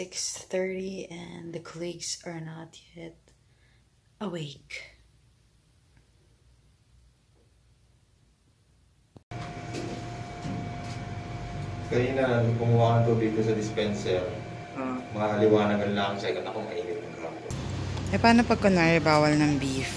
6.30 and the colleagues are not yet awake. Kanina, nung kumuha ng tubig ko sa dispenser, Oh. makaliwanagan lang sa ikat ako mainit ng grabe. Eh, paano pag kunwari bawal ng beef?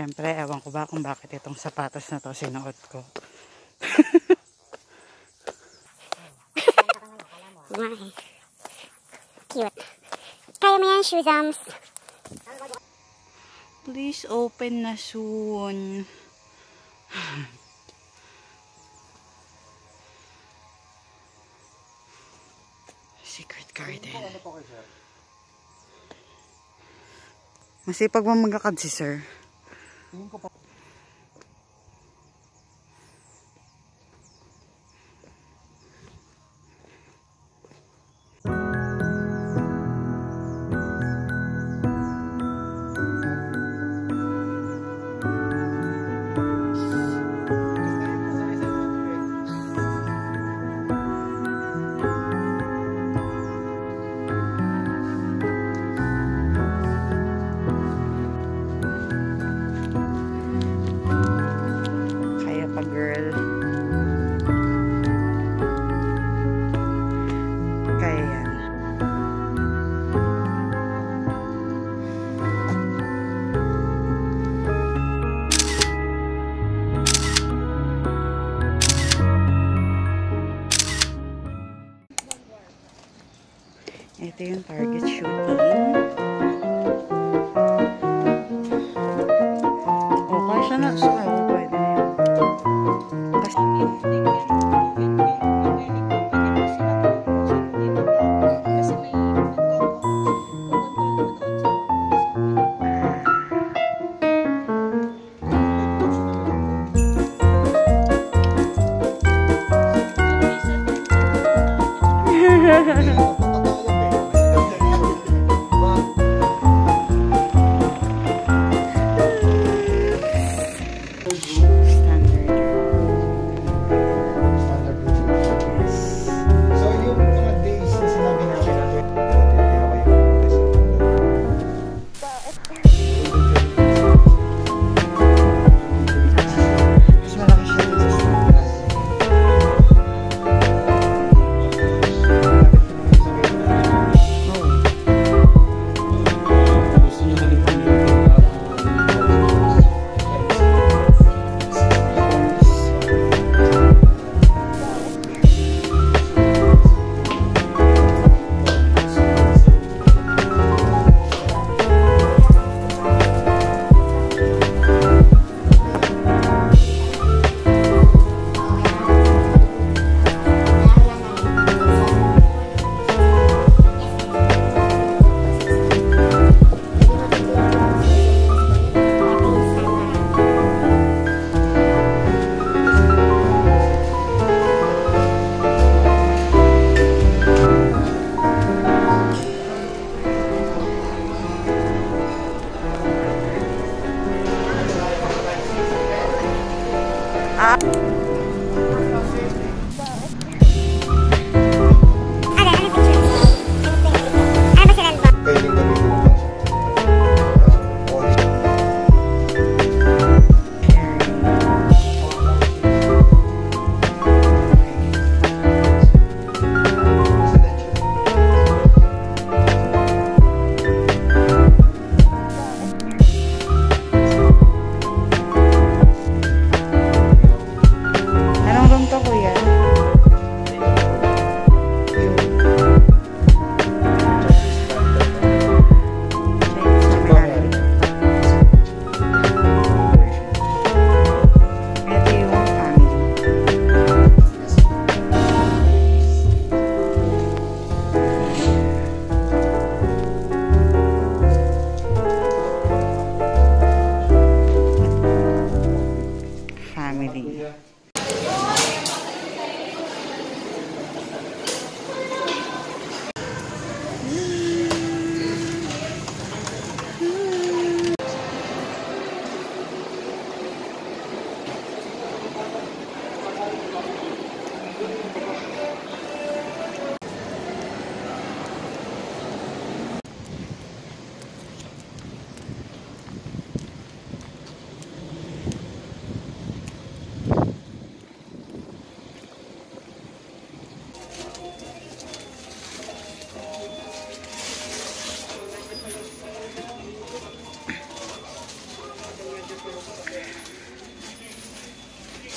Siyempre, ewan ko ba kung bakit itong sapatos na to sinuot ko. Cute. Kaya mo yan, shoesums. Please open na soon. Secret garden. Masipag mo magkakad si sir. Kaya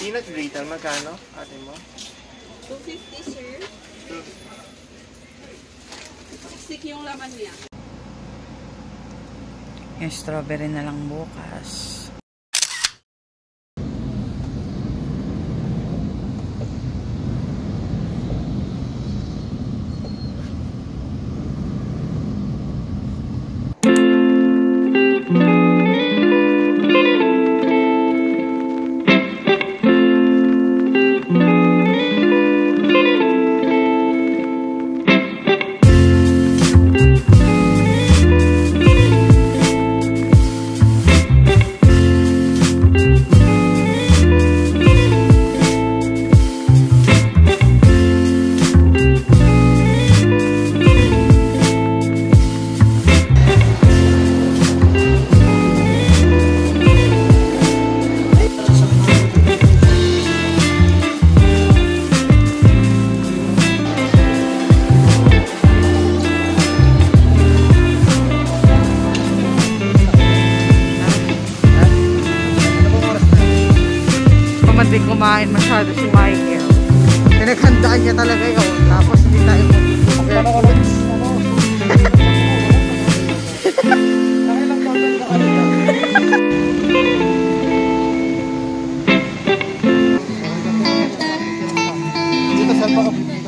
Peanut brittle, magkano ate mo? 250, sir. 250. 60 yung laman niya. Yung strawberry na lang bukas. Woo!